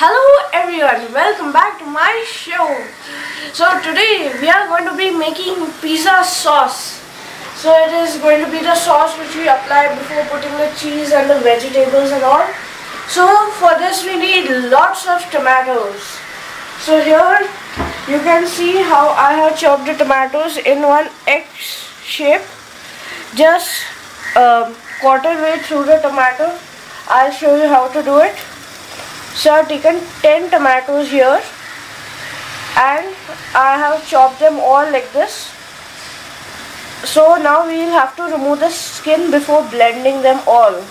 Hello everyone, welcome back to my show. So today we are going to be making pizza sauce. So it is going to be the sauce which we apply before putting the cheese and the vegetables and all. So for this we need lots of tomatoes. So here you can see how I have chopped the tomatoes in one X shape. Just um, quarter way through the tomato. I'll show you how to do it. So I've taken 10 tomatoes here and I have chopped them all like this. So now we will have to remove the skin before blending them all.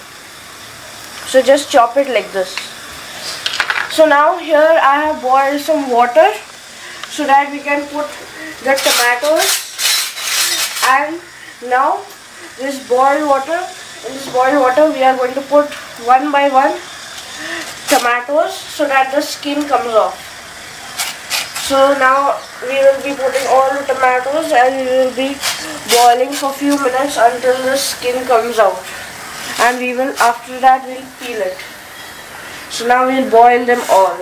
So just chop it like this. So now here I have boiled some water so that we can put the tomatoes and now this boiled water in this boiled water we are going to put one by one tomatoes so that the skin comes off. So now we will be putting all the tomatoes and we will be boiling for few minutes until the skin comes out. And we will after that we'll peel it. So now we'll boil them all.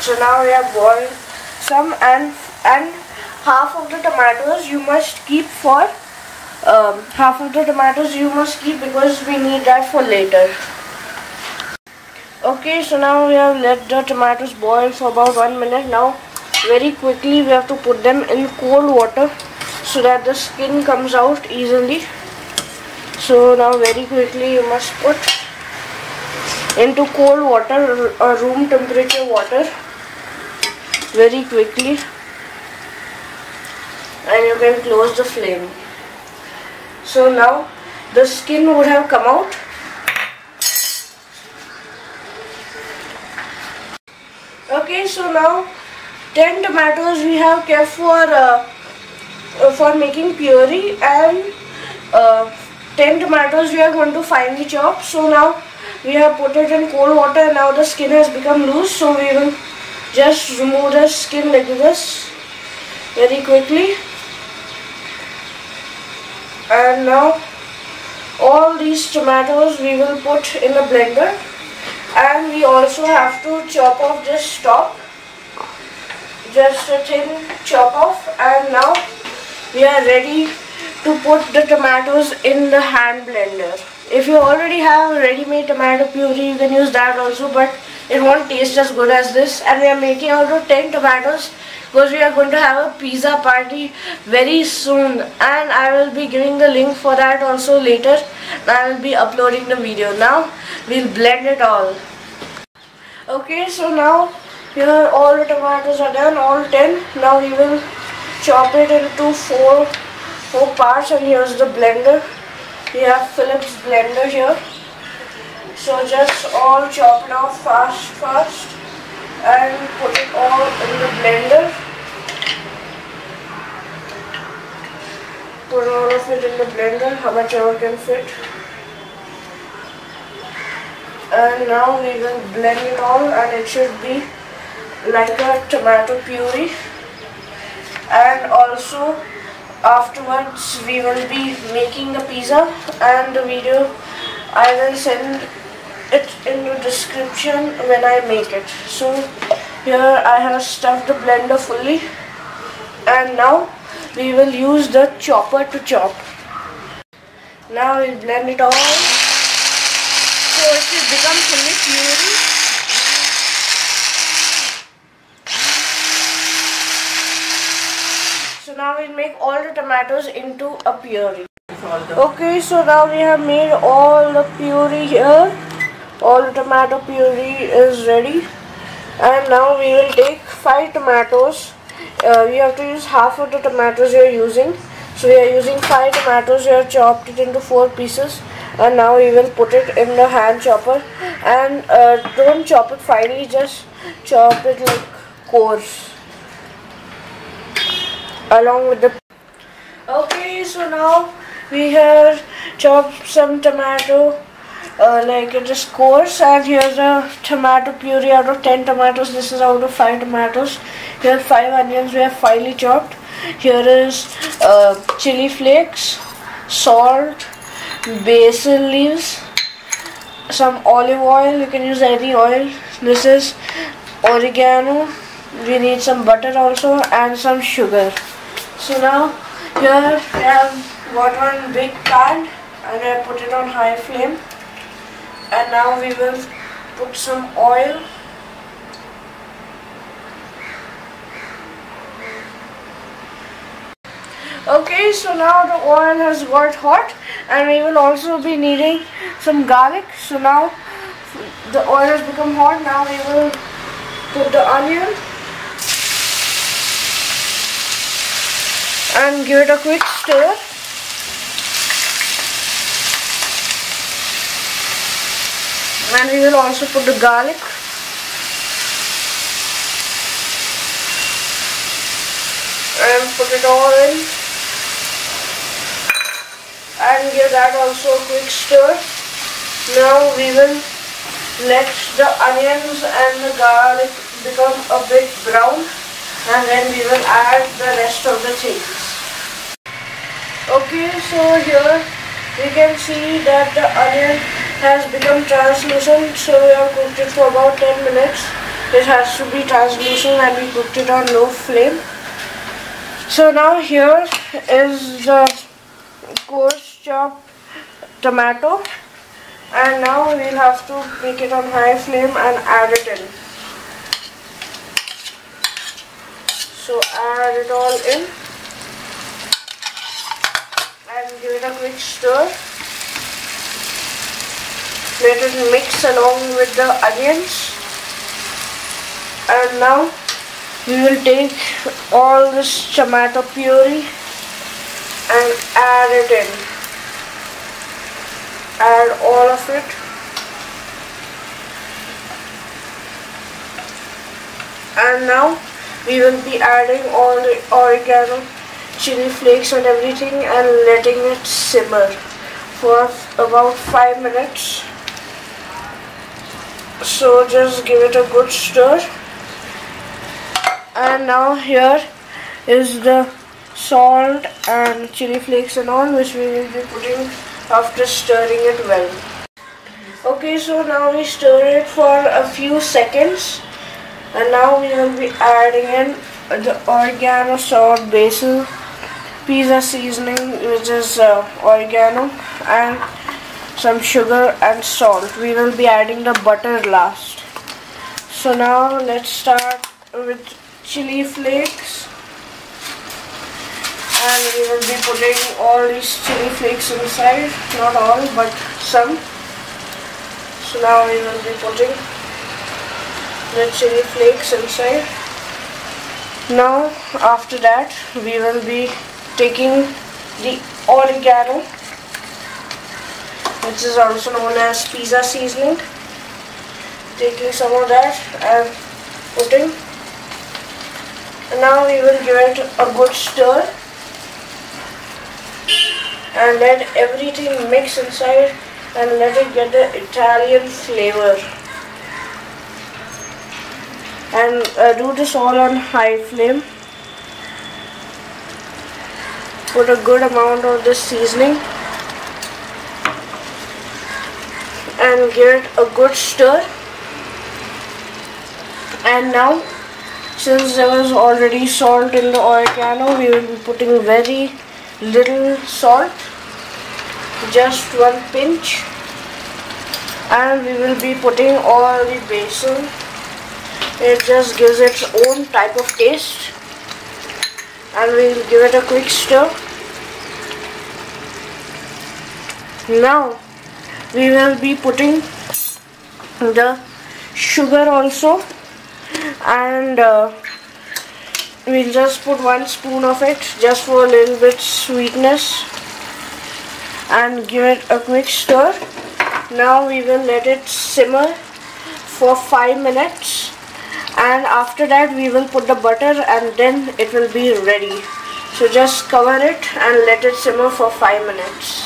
So now we have boiled some and and half of the tomatoes you must keep for um, half of the tomatoes you must keep because we need that for later. Okay so now we have let the tomatoes boil for about one minute. Now very quickly we have to put them in cold water so that the skin comes out easily. So now very quickly you must put into cold water or room temperature water very quickly and you can close the flame. So now the skin would have come out. Okay so now 10 tomatoes we have kept for uh, uh, for making puree and uh, 10 tomatoes we are going to finely chop. So now we have put it in cold water and now the skin has become loose. So we will just remove the skin like this very quickly and now all these tomatoes we will put in a blender. And we also have to chop off this top just a thin chop off. And now we are ready to put the tomatoes in the hand blender. If you already have ready-made tomato puree you can use that also but it won't taste as good as this. And we are making out of 10 tomatoes because we are going to have a pizza party very soon and I will be giving the link for that also later. I will be uploading the video. Now we'll blend it all. Okay so now here all the tomatoes are done all 10 now we will chop it into four four parts and here's the blender. We have Philips blender here. So just all chop it off fast fast and put it all in the blender. Put all of it in the blender, how much ever can fit. And now we will blend it all and it should be like a tomato puree. And also afterwards we will be making the pizza and the video I will send it in the description when I make it. So here I have stuffed the blender fully and now we will use the chopper to chop. Now we'll blend it all so it will become fully puree. So now we'll make all the tomatoes into a puree. Okay, so now we have made all the puree here all tomato puree is ready. And now we will take five tomatoes. Uh, we have to use half of the tomatoes we are using. So we are using five tomatoes. We have chopped it into four pieces. And now we will put it in the hand chopper. And uh, don't chop it finely. Just chop it like coarse. Along with the okay so now we have chopped some tomato uh, like it is coarse and here's a tomato puree out of 10 tomatoes. This is out of 5 tomatoes. Here 5 onions. We have finely chopped. Here is uh, chili flakes salt basil leaves some olive oil. You can use any oil. This is oregano. We need some butter also and some sugar. So now here we have got one big pan and I put it on high flame and now we will put some oil. Okay so now the oil has got hot and we will also be needing some garlic. So now the oil has become hot. Now we will put the onion and give it a quick stir and we will also put the garlic and put it er all in and give that also a quick stir. Now we will let the onions and the garlic become a bit brown and then we will add the rest of the things. Okay, so here we can see that the onion has become translucent so we have cooked it for about 10 minutes. It has to be translucent and we cooked it on low flame. So now here is the coarse chopped tomato and now we'll have to make it on high flame and add it in. So add it all in and give it a quick stir. Let it mix along with the onions. And now we will take all this tomato puree and add it in. Add all of it. And now we will be adding all the oregano chili flakes and everything and letting it simmer for about 5 minutes so just give it a good stir and now here is the salt and chili flakes and all which we will be putting after stirring it well. Okay, so now we stir it for a few seconds and now we will be adding in the oregano, salt, basil, pizza seasoning which is uh, oregano and some sugar and salt. We will be adding the butter last. So now let's start with chili flakes. And we will be putting all these chili flakes inside. Not all but some. So now we will be putting the chili flakes inside. Now after that we will be taking the oregano which is also known as pizza seasoning. Taking some of that and putting. And now we will give it a good stir. And let everything mix inside and let it get the Italian flavor. And uh, do this all on high flame. Put a good amount of this seasoning and give it a good stir and now since there was already salt in the oregano we will be putting very little salt just one pinch. And we will be putting all the basil. It just gives its own type of taste. And we'll give it a quick stir. Now we will be putting the sugar also. And uh, we'll just put one spoon of it just for a little bit sweetness and give it a quick stir. Now we will let it simmer for 5 minutes. And after that we will put the butter and then it will be ready. So just cover it and let it simmer for 5 minutes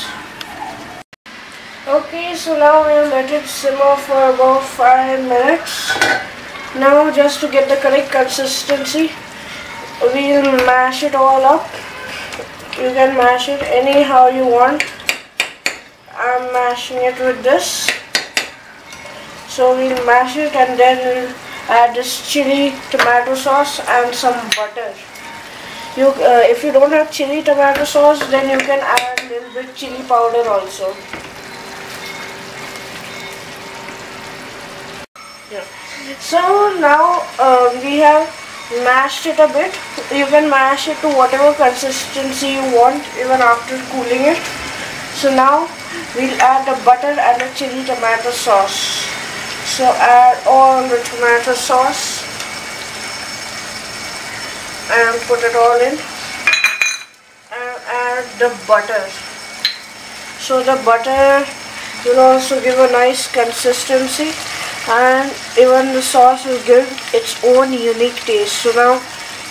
okay so now we'll let it simmer for about 5 minutes. Now just to get the correct consistency we'll mash it all up. You can mash it anyhow you want. I'm mashing it with this. So we'll mash it and then we'll add this chili tomato sauce and some butter. You uh, if you don't have chili tomato sauce then you can add a little bit chili powder also so now uh, we have mashed it a bit. You can mash it to whatever consistency you want even after cooling it. So now we'll add the butter and the chili tomato sauce. So add all the tomato sauce and put it all in. And add the butter. So the butter will also give a nice consistency and even the sauce will give its own unique taste. So now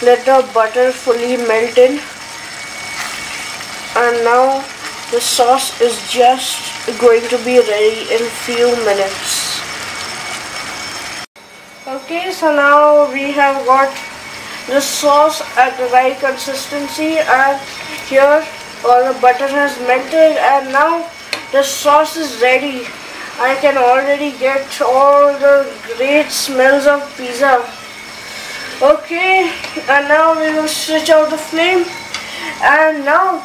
let the butter fully melt in. And now the sauce is just going to be ready in few minutes. Okay so now we have got the sauce at the right consistency. And here all the butter has melted. And now the sauce is ready I can already get all the great smells of pizza. Okay, and now we will switch out the flame. And now,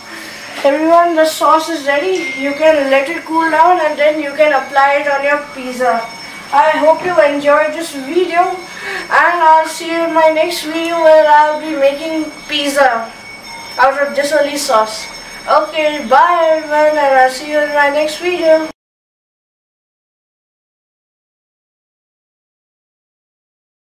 everyone, the sauce is ready. You can let it cool down and then you can apply it on your pizza. I hope you enjoyed this video and I'll see you in my next video where I'll be making pizza out of this only sauce. Okay, bye everyone and I'll see you in my next video.